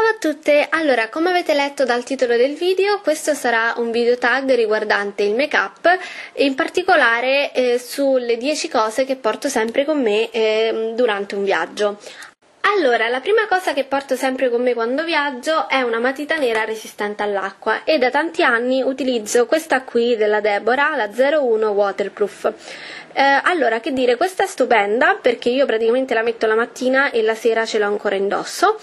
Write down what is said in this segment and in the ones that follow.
Ciao a tutte! Allora, come avete letto dal titolo del video, questo sarà un video tag riguardante il make up e in particolare eh, sulle 10 cose che porto sempre con me eh, durante un viaggio. Allora, la prima cosa che porto sempre con me quando viaggio è una matita nera resistente all'acqua e da tanti anni utilizzo questa qui della Deborah, la 01 Waterproof. Eh, allora, che dire, questa è stupenda perché io praticamente la metto la mattina e la sera ce l'ho ancora indosso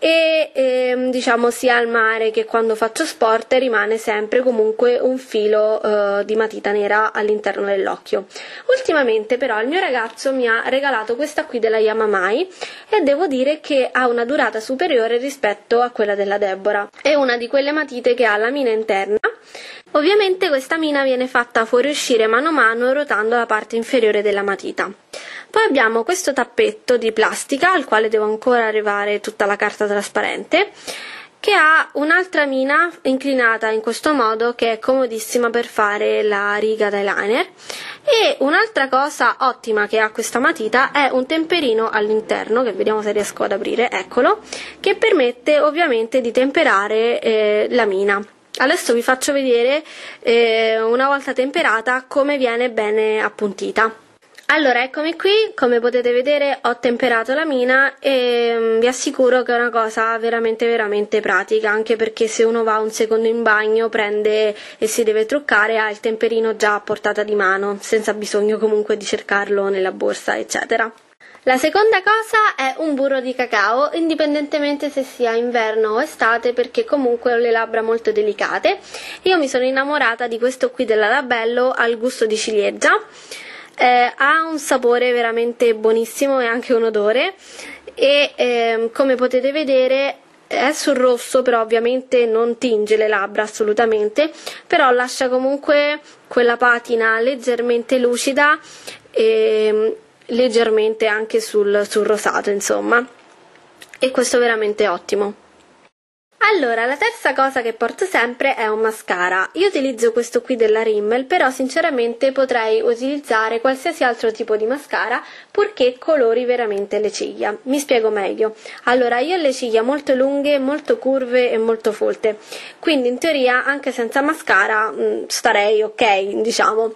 e ehm, diciamo sia al mare che quando faccio sport rimane sempre comunque un filo eh, di matita nera all'interno dell'occhio. Ultimamente però il mio ragazzo mi ha regalato questa qui della Yamamai e devo dire che ha una durata superiore rispetto a quella della Deborah. È una di quelle matite che ha la mina interna Ovviamente questa mina viene fatta fuoriuscire mano a mano ruotando la parte inferiore della matita. Poi abbiamo questo tappetto di plastica al quale devo ancora arrivare tutta la carta trasparente che ha un'altra mina inclinata in questo modo che è comodissima per fare la riga d'eyeliner e un'altra cosa ottima che ha questa matita è un temperino all'interno che vediamo se riesco ad aprire, eccolo, che permette ovviamente di temperare eh, la mina. Adesso vi faccio vedere eh, una volta temperata come viene bene appuntita. Allora, eccomi qui, come potete vedere ho temperato la mina e mm, vi assicuro che è una cosa veramente veramente pratica, anche perché se uno va un secondo in bagno, prende e si deve truccare, ha il temperino già a portata di mano, senza bisogno comunque di cercarlo nella borsa, eccetera. La seconda cosa è un burro di cacao, indipendentemente se sia inverno o estate, perché comunque ho le labbra molto delicate. Io mi sono innamorata di questo qui della Labello al gusto di ciliegia. Eh, ha un sapore veramente buonissimo e anche un odore e eh, come potete vedere è sul rosso, però ovviamente non tinge le labbra assolutamente, però lascia comunque quella patina leggermente lucida e leggermente anche sul, sul rosato, insomma. E questo è veramente ottimo. Allora, la terza cosa che porto sempre è un mascara. Io utilizzo questo qui della Rimmel, però sinceramente potrei utilizzare qualsiasi altro tipo di mascara purché colori veramente le ciglia. Mi spiego meglio. Allora, io ho le ciglia molto lunghe, molto curve e molto folte, quindi in teoria anche senza mascara mh, mm, starei ok, diciamo.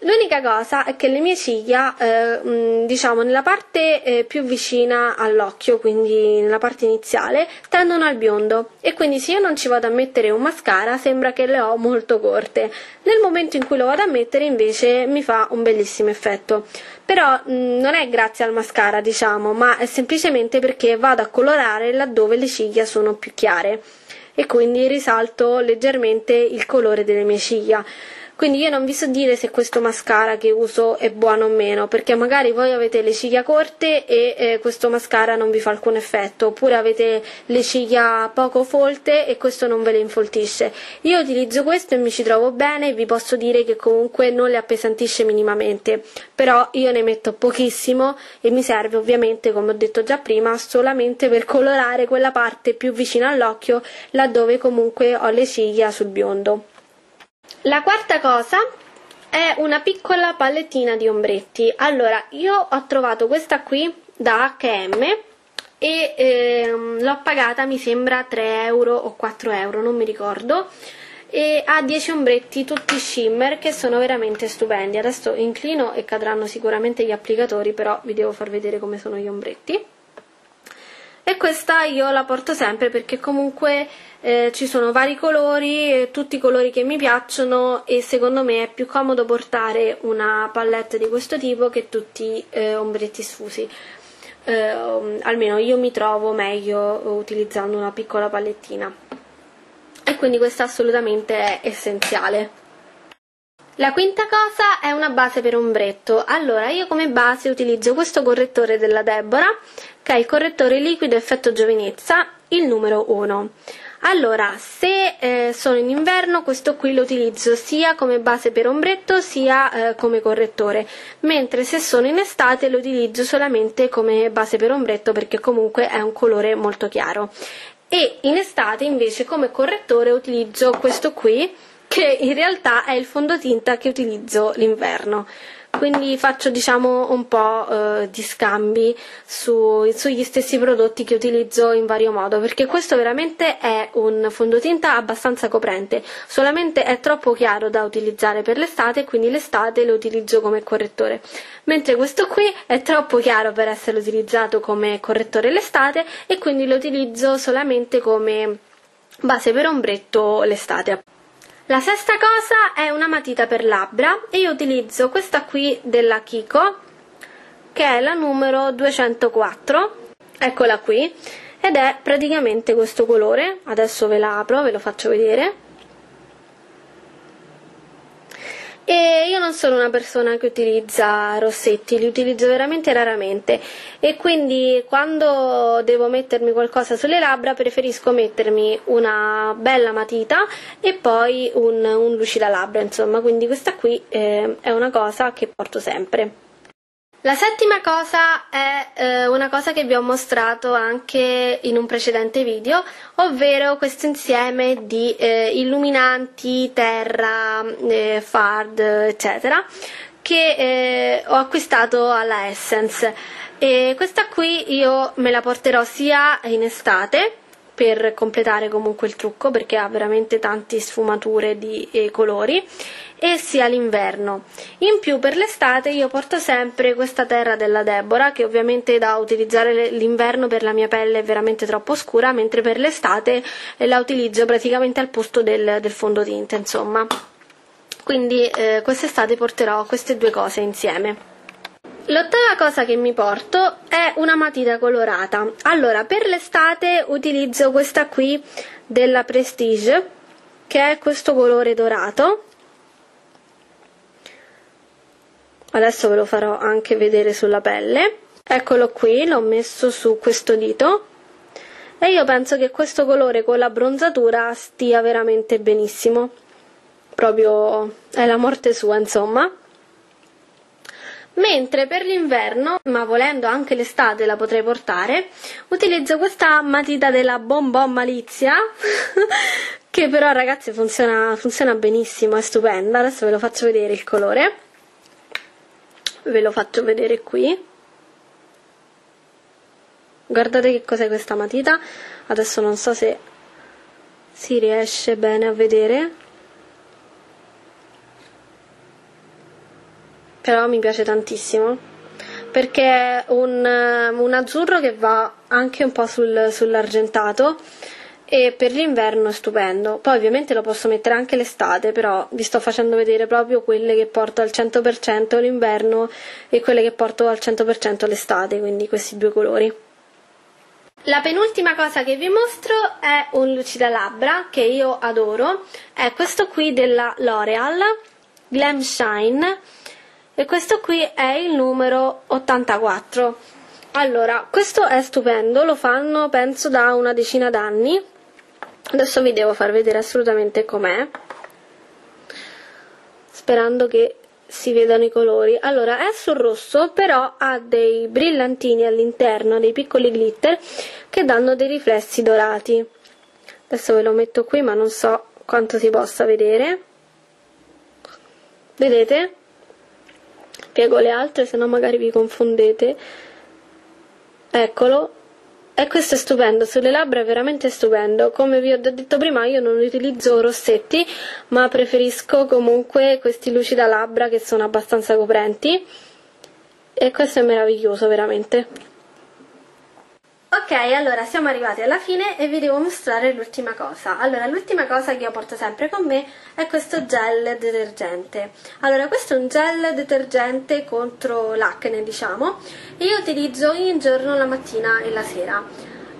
L'unica cosa è che le mie ciglia, eh, diciamo nella parte eh, più vicina all'occhio, quindi nella parte iniziale, tendono al biondo e quindi se io non ci vado a mettere un mascara sembra che le ho molto corte. Nel momento in cui lo vado a mettere invece mi fa un bellissimo effetto. Però mh, non è grazie al mascara, diciamo, ma è semplicemente perché vado a colorare laddove le ciglia sono più chiare e quindi risalto leggermente il colore delle mie ciglia. Quindi io non vi so dire se questo mascara che uso è buono o meno, perché magari voi avete le ciglia corte e eh, questo mascara non vi fa alcun effetto, oppure avete le ciglia poco folte e questo non ve le infoltisce. Io utilizzo questo e mi ci trovo bene e vi posso dire che comunque non le appesantisce minimamente, però io ne metto pochissimo e mi serve ovviamente, come ho detto già prima, solamente per colorare quella parte più vicina all'occhio, laddove comunque ho le ciglia sul biondo. La quarta cosa è una piccola palettina di ombretti. Allora, io ho trovato questa qui da H&M e ehm, l'ho pagata mi sembra 3 euro o 4 euro, non mi ricordo. E ha 10 ombretti tutti shimmer che sono veramente stupendi. Adesso inclino e cadranno sicuramente gli applicatori però vi devo far vedere come sono gli ombretti e questa io la porto sempre perché comunque eh, ci sono vari colori, tutti i colori che mi piacciono e secondo me è più comodo portare una palette di questo tipo che tutti eh, ombretti sfusi. Eh, almeno io mi trovo meglio utilizzando una piccola palettina e quindi questa assolutamente è essenziale. La quinta cosa è una base per ombretto. Allora, io come base utilizzo questo correttore della Deborah, che è il correttore liquido effetto giovinezza, il numero 1. Allora, se eh, sono in inverno, questo qui lo utilizzo sia come base per ombretto sia eh, come correttore, mentre se sono in estate lo utilizzo solamente come base per ombretto perché comunque è un colore molto chiaro. E in estate invece come correttore utilizzo questo qui che in realtà è il fondotinta che utilizzo l'inverno. quindi faccio diciamo un po' eh, di scambi su, sugli stessi prodotti che utilizzo in vario modo perché questo veramente è un fondotinta abbastanza coprente. Solamente è troppo chiaro da utilizzare per l'estate quindi l'estate lo utilizzo come correttore. Mentre questo qui è troppo chiaro per essere utilizzato come correttore l'estate e quindi lo utilizzo solamente come base per ombretto l'estate la sesta cosa è una matita per labbra e io utilizzo questa qui della Kiko che è la numero 204 eccola qui. Ed è praticamente questo colore. Adesso ve la apro ve lo faccio vedere e io non sono una persona che utilizza rossetti, li utilizzo veramente raramente e quindi quando devo mettermi qualcosa sulle labbra preferisco mettermi una bella matita e poi un, un lucida labbra, insomma, quindi questa qui eh, è una cosa che porto sempre. La settima cosa è eh, una cosa che vi ho mostrato anche in un precedente video, ovvero questo insieme di eh, illuminanti, terra, eh, fard, eccetera, che eh, ho acquistato alla Essence. E questa qui io me la porterò sia in estate per completare comunque il trucco perché ha veramente tante sfumature di eh, colori e sia l'inverno. In più per l'estate io porto sempre questa terra della Deborah che ovviamente da utilizzare l'inverno per la mia pelle è veramente troppo scura mentre per l'estate eh, la utilizzo praticamente al posto del, del fondotinta insomma. Quindi eh, quest'estate porterò queste due cose insieme. L'ottava cosa che mi porto è una matita colorata. Allora, per l'estate utilizzo questa qui della Prestige, che è questo colore dorato. Adesso ve lo farò anche vedere sulla pelle. Eccolo qui, l'ho messo su questo dito. E io penso che questo colore con la bronzatura stia veramente benissimo. Proprio è la morte sua, insomma mentre per l'inverno, ma volendo anche l'estate la potrei portare, utilizzo questa matita della Bonbon Malizia che però ragazzi funziona, funziona benissimo, è stupenda, adesso ve lo faccio vedere il colore, ve lo faccio vedere qui, guardate che cos'è questa matita, adesso non so se si riesce bene a vedere, però mi piace tantissimo perché è un, un azzurro che va anche un po' sul, sull'argentato e per l'inverno è stupendo. Poi ovviamente lo posso mettere anche l'estate, però vi sto facendo vedere proprio quelle che porto al 100% l'inverno e quelle che porto al 100% l'estate, quindi questi due colori. La penultima cosa che vi mostro è un lucida labbra che io adoro, è questo qui della L'Oreal Glam Shine e questo qui è il numero 84. Allora, questo è stupendo, lo fanno penso da una decina d'anni. Adesso vi devo far vedere assolutamente com'è. Sperando che si vedano i colori. Allora, è sul rosso, però ha dei brillantini all'interno, dei piccoli glitter che danno dei riflessi dorati. Adesso ve lo metto qui, ma non so quanto si possa vedere. Vedete? Spiego le altre, se no magari vi confondete. Eccolo. E questo è stupendo, sulle labbra è veramente stupendo. Come vi ho detto prima, io non utilizzo rossetti, ma preferisco comunque questi lucida labbra che sono abbastanza coprenti. E questo è meraviglioso, veramente. Ok, allora siamo arrivati alla fine e vi devo mostrare l'ultima cosa. Allora, l'ultima cosa che io porto sempre con me è questo gel detergente. Allora, questo è un gel detergente contro l'acne, diciamo, e io utilizzo ogni giorno la mattina e la sera.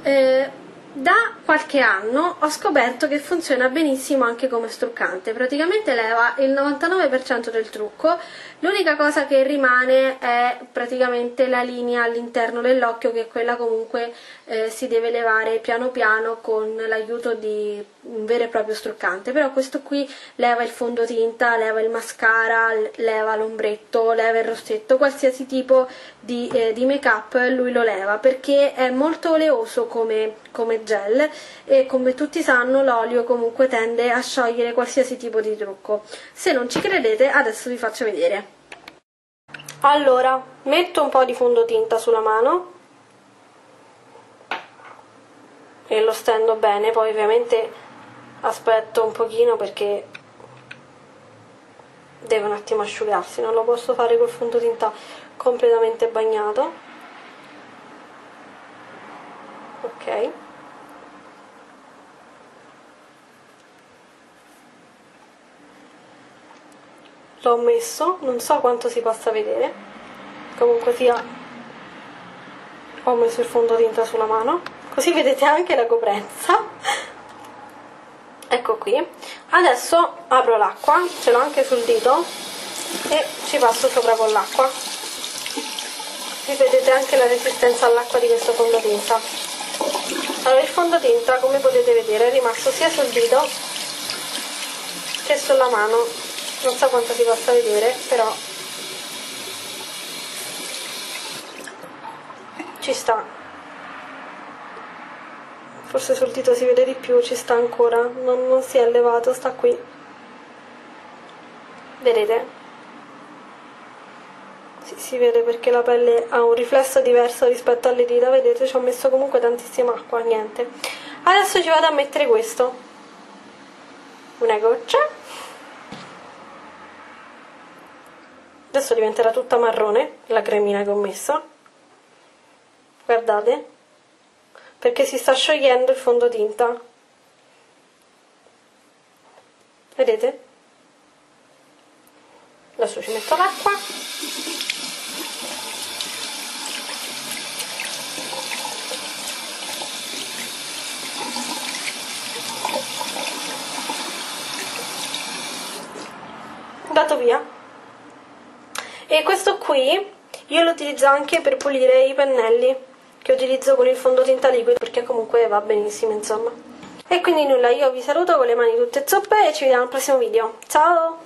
Eh, da qualche anno ho scoperto che funziona benissimo anche come struccante, praticamente leva il 99% del trucco, l'unica cosa che rimane è praticamente la linea all'interno dell'occhio che quella comunque eh, si deve levare piano piano con l'aiuto di un vero e proprio struccante, però questo qui leva il fondotinta, leva il mascara, leva l'ombretto, leva il rossetto, qualsiasi tipo di, eh, di make up lui lo leva perché è molto oleoso come, come gel e come tutti sanno l'olio comunque tende a sciogliere qualsiasi tipo di trucco. Se non ci credete adesso vi faccio vedere. allora metto un po' di fondotinta sulla mano e lo stendo bene poi ovviamente aspetto un pochino perché deve un attimo asciugarsi non lo posso fare col fondotinta completamente bagnato. Ok. L'ho messo non so quanto si possa vedere. Comunque sia ho messo il fondotinta sulla mano. Così vedete anche la coprenza. Ecco qui. Adesso apro l'acqua ce l'ho anche sul dito e ci passo sopra con l'acqua qui vedete anche la resistenza all'acqua di questo fondotinta allora il fondotinta come potete vedere è rimasto sia sul dito che sulla mano. Non so quanto si possa vedere però ci sta. Forse sul dito si vede di più ci sta ancora. Non, non si è elevato sta qui. Vedete si vede perché la pelle ha un riflesso diverso rispetto alle dita. Vedete ci ho messo comunque tantissima acqua niente. Adesso ci vado a mettere questo. Una goccia adesso diventerà tutta marrone la cremina che ho messo. Guardate perché si sta sciogliendo il fondotinta. Vedete? Adesso ci metto l'acqua dato via. E questo qui io lo utilizzo anche per pulire i pennelli che utilizzo con il fondotinta liquido perché comunque va benissimo insomma. E quindi nulla io vi saluto con le mani tutte zoppe e ci vediamo al prossimo video. Ciao